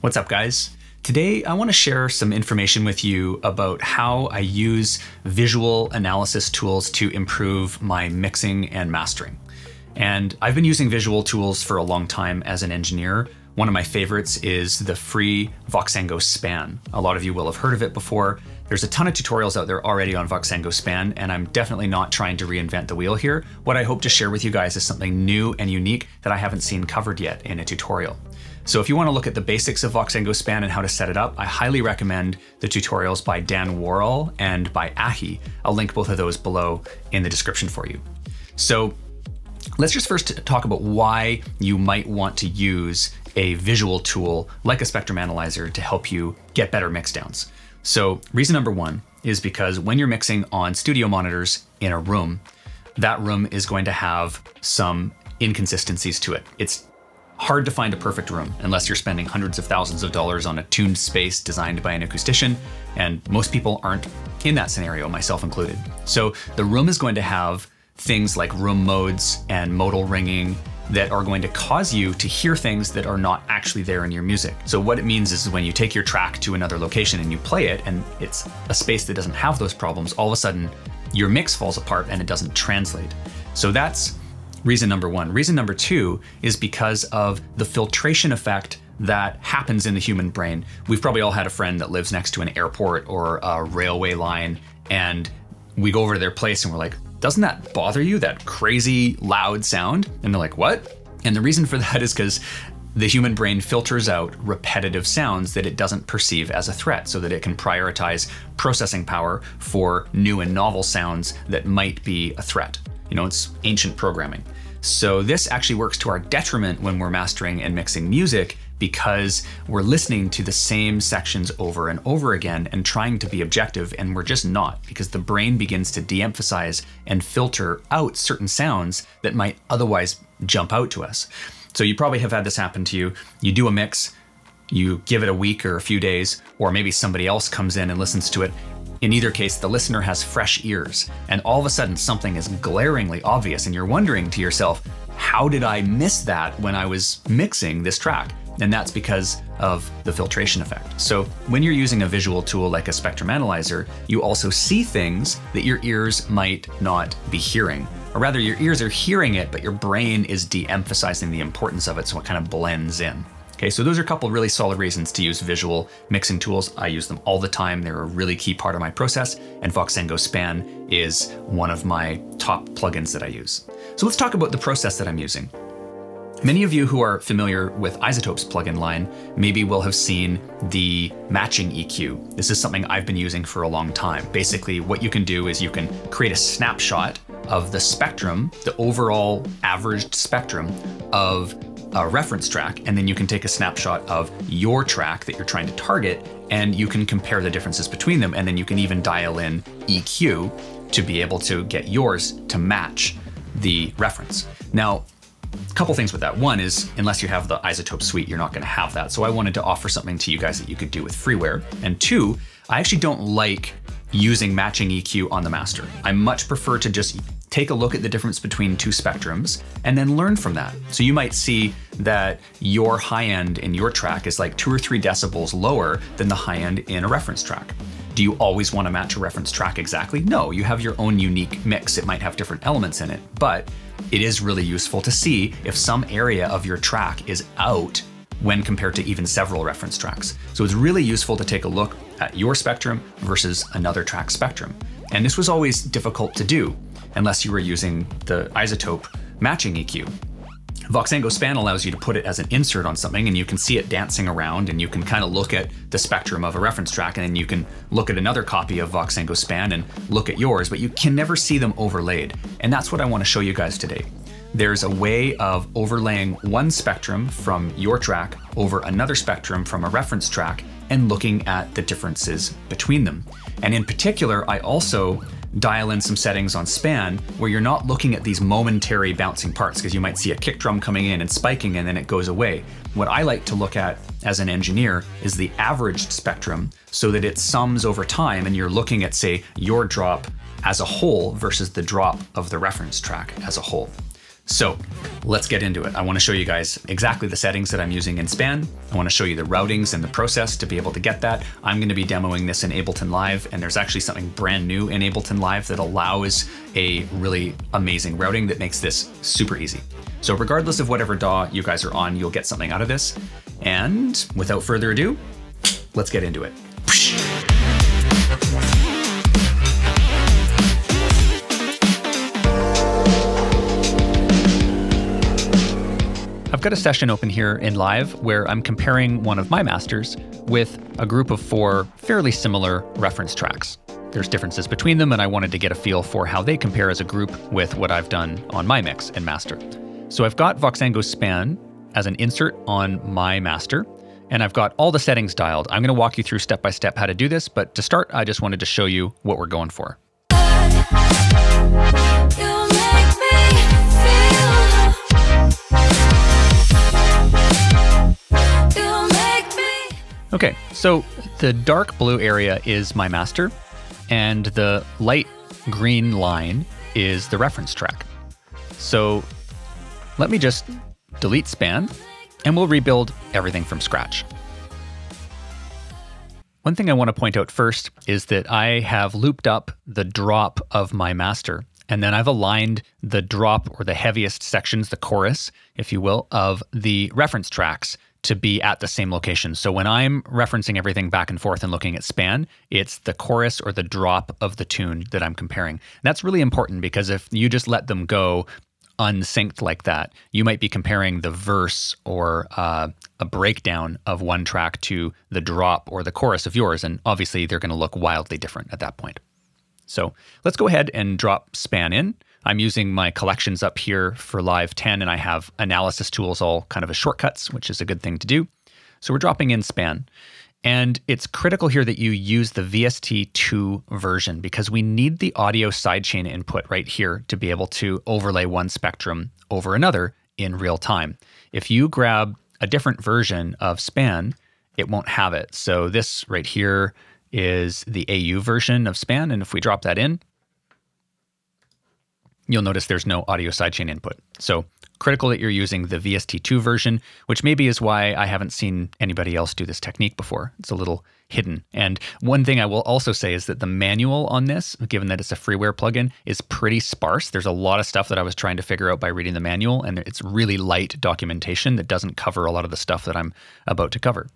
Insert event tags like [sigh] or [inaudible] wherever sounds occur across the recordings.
What's up, guys? Today, I want to share some information with you about how I use visual analysis tools to improve my mixing and mastering. And I've been using visual tools for a long time as an engineer. One of my favorites is the free Voxengo Span. A lot of you will have heard of it before. There's a ton of tutorials out there already on Voxengo Span, and I'm definitely not trying to reinvent the wheel here. What I hope to share with you guys is something new and unique that I haven't seen covered yet in a tutorial. So if you want to look at the basics of Voxengo Span and how to set it up, I highly recommend the tutorials by Dan Worrall and by AHEE. I'll link both of those below in the description for you. So let's just first talk about why you might want to use a visual tool like a spectrum analyzer to help you get better mixdowns. So reason number one is because when you're mixing on studio monitors in a room, that room is going to have some inconsistencies to it. It's hard to find a perfect room unless you're spending hundreds of thousands of dollars on a tuned space designed by an acoustician, and most people aren't in that scenario, myself included. So the room is going to have things like room modes and modal ringing that are going to cause you to hear things that are not actually there in your music. So what it means is when you take your track to another location and you play it and it's a space that doesn't have those problems, all of a sudden your mix falls apart and it doesn't translate. So that's reason number one. Reason number two is because of the filtration effect that happens in the human brain. We've probably all had a friend that lives next to an airport or a railway line, and we go over to their place and we're like, doesn't that bother you, that crazy loud sound? And they're like, what? And the reason for [laughs] that is because the human brain filters out repetitive sounds that it doesn't perceive as a threat so that it can prioritize processing power for new and novel sounds that might be a threat. You know, it's ancient programming. So this actually works to our detriment when we're mastering and mixing music because we're listening to the same sections over and over again and trying to be objective, and we're just not because the brain begins to de emphasize and filter out certain sounds that might otherwise jump out to us. So you probably have had this happen to you. You do a mix, you give it a week or a few days, or maybe somebody else comes in and listens to it, in either case, the listener has fresh ears, and all of a sudden something is glaringly obvious, and you're wondering to yourself, how did I miss that when I was mixing this track? And that's because of the filtration effect. So when you're using a visual tool like a spectrum analyzer, you also see things that your ears might not be hearing. Or rather, your ears are hearing it, but your brain is de emphasizing the importance of it, so it kind of blends in. Okay, so those are a couple really solid reasons to use visual mixing tools. I use them all the time. They're a really key part of my process, and Voxengo Span is one of my top plugins that I use. So let's talk about the process that I'm using. Many of you who are familiar with iZotope's plugin line maybe will have seen the matching EQ. This is something I've been using for a long time. Basically, what you can do is you can create a snapshot of the spectrum, the overall averaged spectrum of a reference track, and then you can take a snapshot of your track that you're trying to target, and you can compare the differences between them, and then you can even dial in EQ to be able to get yours to match the reference. Now, a couple things with that. One is, unless you have the iZotope suite, you're not going to have that. So I wanted to offer something to you guys that you could do with freeware. And two, I actually don't like using matching EQ on the master. I much prefer to just take a look at the difference between two spectrums and then learn from that. So you might see that your high end in your track is like two or three decibels lower than the high end in a reference track. Do you always want to match a reference track exactly? No, you have your own unique mix. It might have different elements in it, but it is really useful to see if some area of your track is out when compared to even several reference tracks. So it's really useful to take a look at your spectrum versus another track spectrum. And this was always difficult to do unless you were using the iZotope matching EQ. Voxengo Span allows you to put it as an insert on something and you can see it dancing around and you can kind of look at the spectrum of a reference track and then you can look at another copy of Voxengo Span and look at yours, but you can never see them overlaid. And that's what I want to show you guys today. There's a way of overlaying one spectrum from your track over another spectrum from a reference track and looking at the differences between them. And in particular, I also dial in some settings on span where you're not looking at these momentary bouncing parts because you might see a kick drum coming in and spiking and then it goes away. What I like to look at as an engineer is the averaged spectrum so that it sums over time and you're looking at say your drop as a whole versus the drop of the reference track as a whole. So let's get into it. I want to show you guys exactly the settings that I'm using in Span. I want to show you the routings and the process to be able to get that. I'm going to be demoing this in Ableton Live, and there's actually something brand new in Ableton Live that allows a really amazing routing that makes this super easy. So regardless of whatever DAW you guys are on, you'll get something out of this. And without further ado, let's get into it. I've got a session open here in live where I'm comparing one of my masters with a group of four fairly similar reference tracks. There's differences between them, and I wanted to get a feel for how they compare as a group with what I've done on my mix and master. So I've got Voxengo Span as an insert on my master, and I've got all the settings dialed. I'm going to walk you through step by step how to do this, but to start, I just wanted to show you what we're going for. Okay, so the dark blue area is my master, and the light green line is the reference track. So let me just delete span, and we'll rebuild everything from scratch. One thing I want to point out first is that I have looped up the drop of my master, and then I've aligned the drop or the heaviest sections, the chorus, if you will, of the reference tracks to be at the same location. So when I'm referencing everything back and forth and looking at span, it's the chorus or the drop of the tune that I'm comparing. And that's really important because if you just let them go unsynced like that, you might be comparing the verse or uh, a breakdown of one track to the drop or the chorus of yours. And obviously, they're going to look wildly different at that point. So let's go ahead and drop span in. I'm using my collections up here for Live 10, and I have analysis tools all kind of as shortcuts, which is a good thing to do. So we're dropping in span. And it's critical here that you use the VST2 version because we need the audio sidechain input right here to be able to overlay one spectrum over another in real time. If you grab a different version of span, it won't have it. So this right here is the AU version of span. And if we drop that in, you'll notice there's no audio sidechain input. So critical that you're using the VST2 version, which maybe is why I haven't seen anybody else do this technique before. It's a little hidden. And one thing I will also say is that the manual on this, given that it's a freeware plugin, is pretty sparse. There's a lot of stuff that I was trying to figure out by reading the manual, and it's really light documentation that doesn't cover a lot of the stuff that I'm about to cover.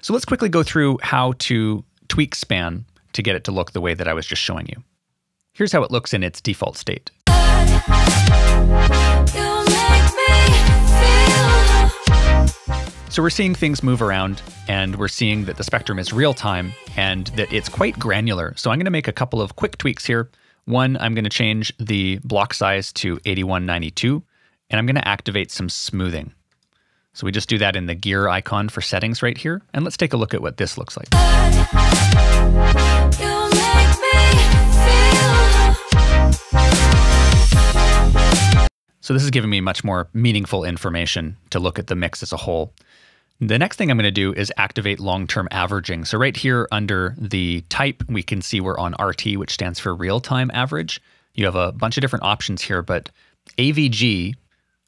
So let's quickly go through how to tweak span to get it to look the way that I was just showing you. Here's how it looks in its default state. So we're seeing things move around and we're seeing that the spectrum is real time and that it's quite granular. So I'm going to make a couple of quick tweaks here. One, I'm going to change the block size to 8192 and I'm going to activate some smoothing. So we just do that in the gear icon for settings right here. And let's take a look at what this looks like. So this is giving me much more meaningful information to look at the mix as a whole. The next thing I'm going to do is activate long-term averaging. So right here under the type, we can see we're on RT, which stands for real-time average. You have a bunch of different options here, but AVG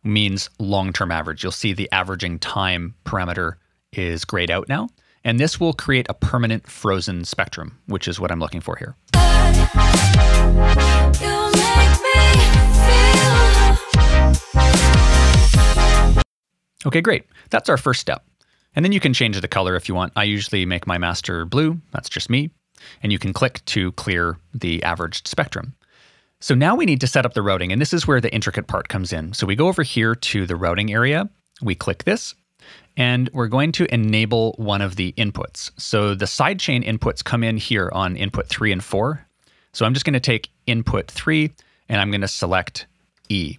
means long-term average. You'll see the averaging time parameter is grayed out now. And this will create a permanent frozen spectrum, which is what I'm looking for here. Okay, great. That's our first step. And then you can change the color if you want. I usually make my master blue. That's just me. And you can click to clear the averaged spectrum. So now we need to set up the routing, and this is where the intricate part comes in. So we go over here to the routing area, we click this, and we're going to enable one of the inputs. So the sidechain inputs come in here on input three and four. So I'm just going to take input three, and I'm going to select E.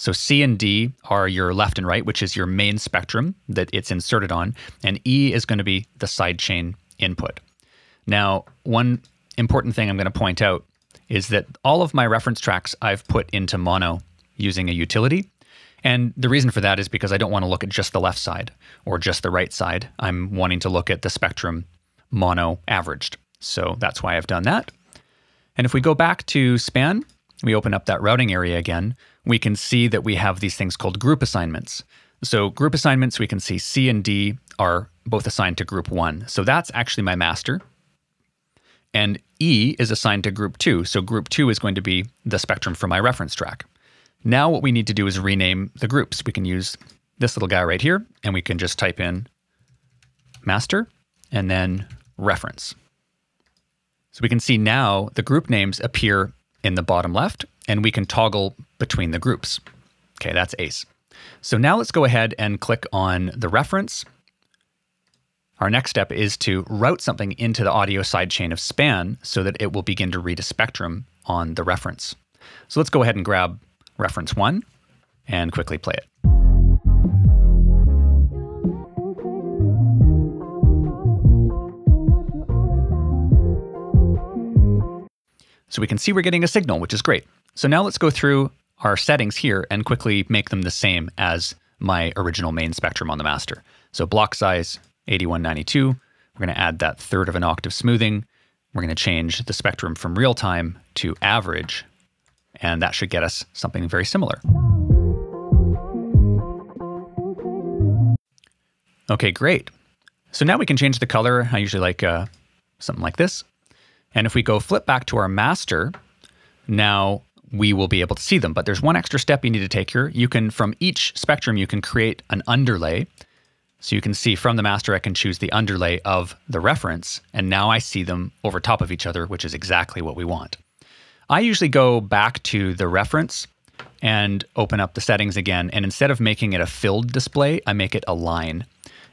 So C and D are your left and right, which is your main spectrum that it's inserted on, and E is going to be the sidechain input. Now, one important thing I'm going to point out is that all of my reference tracks I've put into mono using a utility. And the reason for that is because I don't want to look at just the left side or just the right side. I'm wanting to look at the spectrum mono averaged. So that's why I've done that. And if we go back to span, we open up that routing area again, we can see that we have these things called group assignments. So, group assignments, we can see C and D are both assigned to group one. So, that's actually my master. And E is assigned to group two. So, group two is going to be the spectrum for my reference track. Now, what we need to do is rename the groups. We can use this little guy right here, and we can just type in master and then reference. So we can see now the group names appear in the bottom left, and we can toggle between the groups. Okay, that's ACE. So now let's go ahead and click on the reference. Our next step is to route something into the audio sidechain of span so that it will begin to read a spectrum on the reference. So let's go ahead and grab reference one and quickly play it. So we can see we're getting a signal, which is great. So now let's go through our settings here and quickly make them the same as my original main spectrum on the master. So block size 8192, we're going to add that third of an octave smoothing. We're going to change the spectrum from real time to average, and that should get us something very similar. Okay, great. So now we can change the color. I usually like uh, something like this. And if we go flip back to our master, now we will be able to see them. But there's one extra step you need to take here. You can, from each spectrum, you can create an underlay. So you can see from the master, I can choose the underlay of the reference. And now I see them over top of each other, which is exactly what we want. I usually go back to the reference and open up the settings again. And instead of making it a filled display, I make it a line.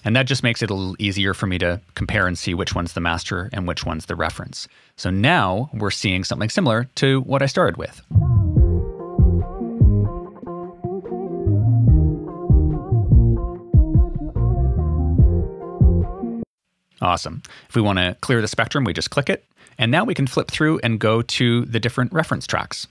And that just makes it a little easier for me to compare and see which one's the master and which one's the reference. So now we're seeing something similar to what I started with. Awesome. If we want to clear the spectrum, we just click it. And now we can flip through and go to the different reference tracks.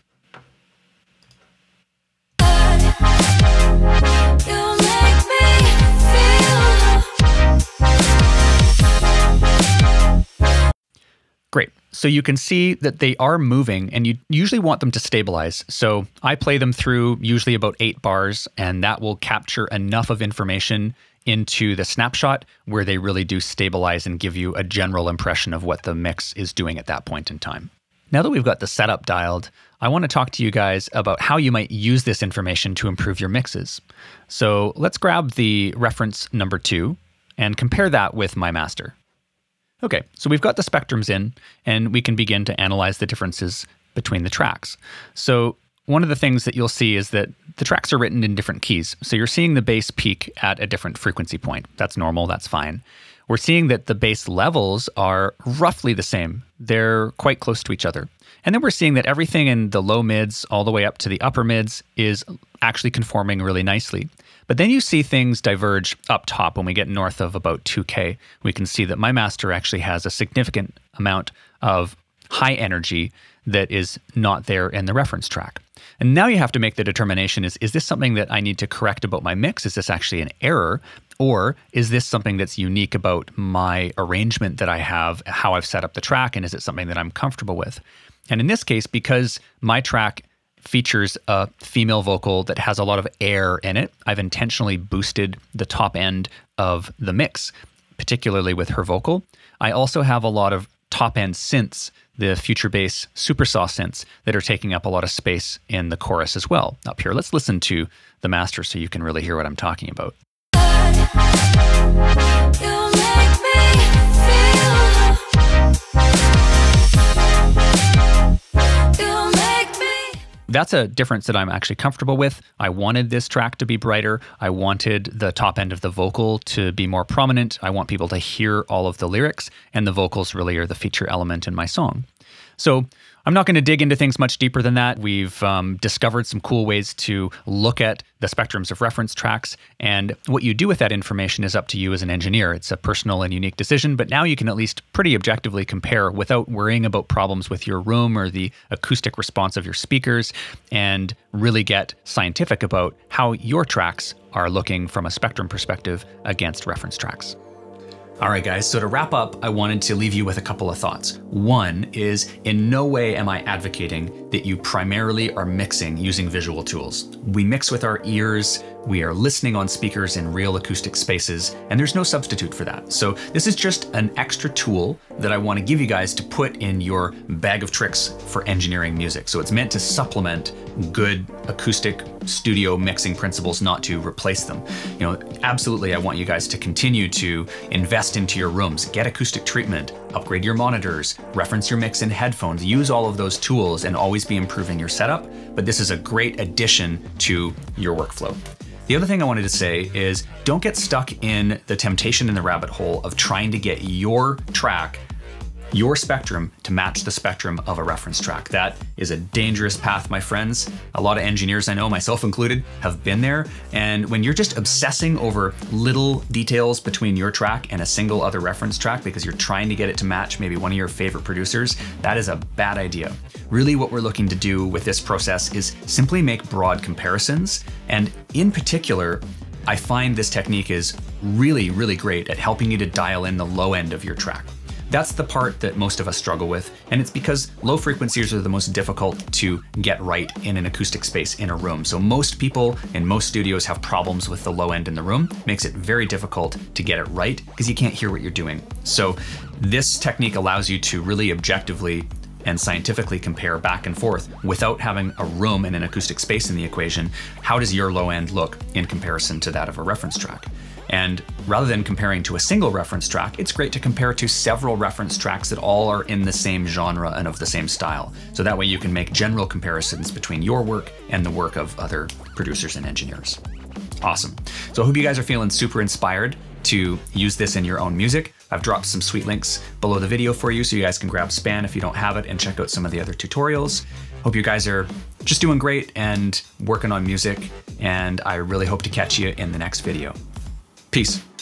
Great. So you can see that they are moving and you usually want them to stabilize. So I play them through usually about eight bars and that will capture enough of information into the snapshot where they really do stabilize and give you a general impression of what the mix is doing at that point in time. Now that we've got the setup dialed, I want to talk to you guys about how you might use this information to improve your mixes. So let's grab the reference number two and compare that with my master. Okay, so we've got the spectrums in, and we can begin to analyze the differences between the tracks. So one of the things that you'll see is that the tracks are written in different keys. So you're seeing the bass peak at a different frequency point. That's normal, that's fine. We're seeing that the bass levels are roughly the same. They're quite close to each other. And then we're seeing that everything in the low mids all the way up to the upper mids is actually conforming really nicely. But then you see things diverge up top when we get north of about 2K. We can see that my master actually has a significant amount of high energy that is not there in the reference track. And now you have to make the determination is is this something that I need to correct about my mix? Is this actually an error? Or is this something that's unique about my arrangement that I have, how I've set up the track, and is it something that I'm comfortable with? And in this case, because my track features a female vocal that has a lot of air in it. I've intentionally boosted the top end of the mix, particularly with her vocal. I also have a lot of top end synths, the future bass super saw synths that are taking up a lot of space in the chorus as well. Up here, let's listen to the master so you can really hear what I'm talking about. That's a difference that I'm actually comfortable with. I wanted this track to be brighter. I wanted the top end of the vocal to be more prominent. I want people to hear all of the lyrics, and the vocals really are the feature element in my song. So I'm not going to dig into things much deeper than that. We've um, discovered some cool ways to look at the spectrums of reference tracks. And what you do with that information is up to you as an engineer. It's a personal and unique decision, but now you can at least pretty objectively compare without worrying about problems with your room or the acoustic response of your speakers and really get scientific about how your tracks are looking from a spectrum perspective against reference tracks. All right, guys, so to wrap up, I wanted to leave you with a couple of thoughts. One is in no way am I advocating that you primarily are mixing using visual tools. We mix with our ears, we are listening on speakers in real acoustic spaces, and there's no substitute for that. So this is just an extra tool that I want to give you guys to put in your bag of tricks for engineering music. So it's meant to supplement good acoustic studio mixing principles, not to replace them. You know, absolutely I want you guys to continue to invest into your rooms, get acoustic treatment, upgrade your monitors, reference your mix in headphones, use all of those tools and always be improving your setup. But this is a great addition to your workflow. The other thing I wanted to say is don't get stuck in the temptation in the rabbit hole of trying to get your track your spectrum to match the spectrum of a reference track. That is a dangerous path, my friends. A lot of engineers I know, myself included, have been there. And when you're just obsessing over little details between your track and a single other reference track because you're trying to get it to match maybe one of your favorite producers, that is a bad idea. Really, what we're looking to do with this process is simply make broad comparisons. And in particular, I find this technique is really, really great at helping you to dial in the low end of your track. That's the part that most of us struggle with, and it's because low frequencies are the most difficult to get right in an acoustic space in a room. So most people in most studios have problems with the low end in the room, makes it very difficult to get it right because you can't hear what you're doing. So this technique allows you to really objectively and scientifically compare back and forth without having a room and an acoustic space in the equation. How does your low end look in comparison to that of a reference track? And rather than comparing to a single reference track, it's great to compare to several reference tracks that all are in the same genre and of the same style. So that way you can make general comparisons between your work and the work of other producers and engineers. Awesome. So I hope you guys are feeling super inspired to use this in your own music. I've dropped some sweet links below the video for you so you guys can grab Span if you don't have it and check out some of the other tutorials. Hope you guys are just doing great and working on music, and I really hope to catch you in the next video. Peace.